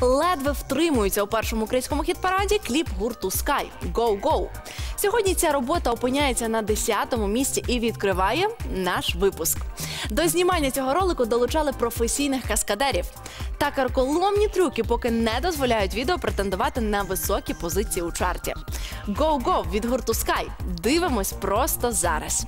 Ледве втримується у першому українському хіт-параді кліп гурту Sky «Go Go». Сьогодні ця робота опиняється на 10-му місці і відкриває наш випуск. До знімання цього ролику долучали професійних каскадерів. Та карколомні трюки поки не дозволяють відео претендувати на високі позиції у чарті. «Go Go» від гурту Sky. Дивимось просто зараз.